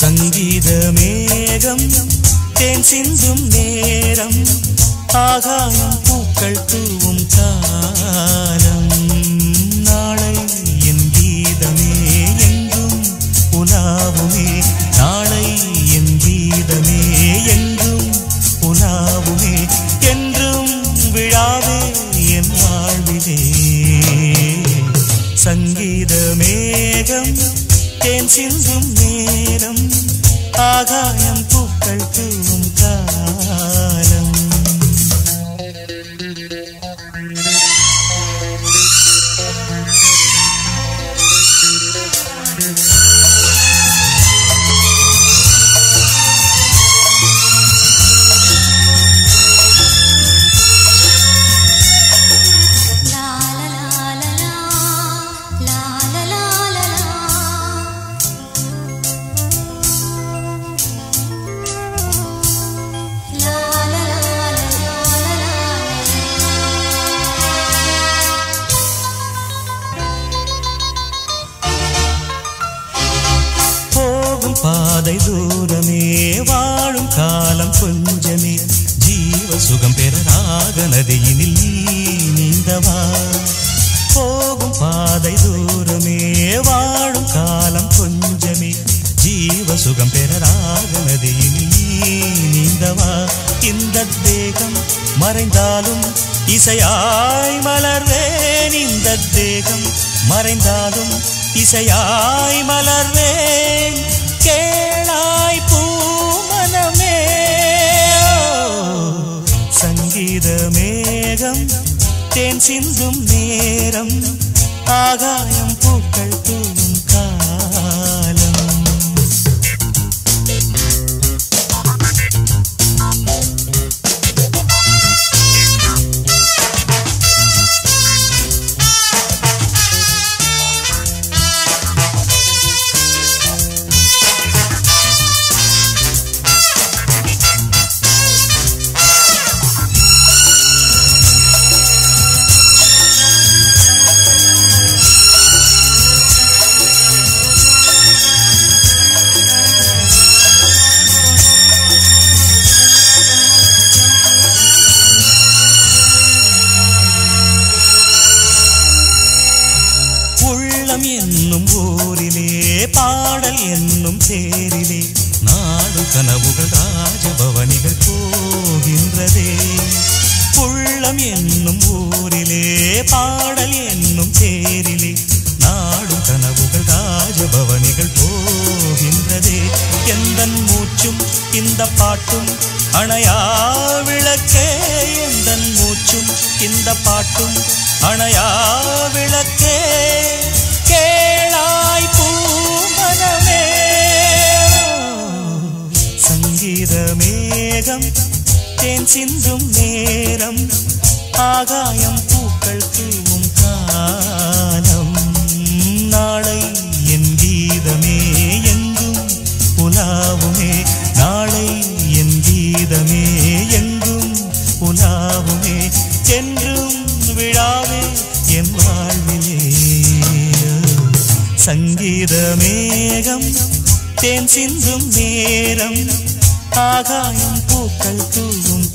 சங்கீத மேகம் தேன் சிந்தும் நேரம் ஆகாயம் பூக்கள் தூவும் காலம் நாளை என் கீதமே எங்கும் உலாவுமே. நாளை என் கீதமே எங்கும் உலாவுமே. என்றும் விழாவே என் வாழ்விலே. சங்கீத மேகம் சிந்தும் நேரம் ஆகாயம் பூக்கள் தூ பாதை தூரமே வாழும் காலம் கொஞ்சமே. ஜீவ சுகம் பெற ராக நதியினில் நீந்தவா? போகும் பாதை தூரமே வாழும் காலம் கொஞ்சமே. ஜீவ சுகம் பெற ராக நதியினில் நீந்தவா? இந்த தேகம் மறைந்தாலும் இசையாய் மலர்வேன். இந்த தேகம் மறைந்தாலும் இசையாய் மலர்வேன். கேளாய் பூமனமே. சங்கீத மேகம் தேன் சிந்தும் நேரம் ஆகாயம் உள்ளம் என்னும் ஊரிலே பாடல் என்னும் தேரிலே நாடு கனவுகள் ராஜபவனிகள் போகின்றதே. புள்ளம் என்னும் ஊரிலே பாடல் என்னும் தேரிலே நாடும் கனவுகள் ராஜபவனிகள் போகின்றதே. எந்த மூச்சும் இந்த பாட்டும் அணையா விளக்கே. எந்த மூச்சும் இந்த பாட்டும் அணையா விளக்கே. சிந்தும் நேரம் ஆகாயம் பூக்கள் தூவும் காலம். நாளை என் கீதமே எங்கும் உலாவுமே நாளை என் கீதமே எங்கும் உலாவுமே. சென்றும் விழாவே என் வாழ்விலே. சங்கீத மேகம் தேன் சிந்தும் நேரம் ஆகாயம் பூக்கள் தூவும்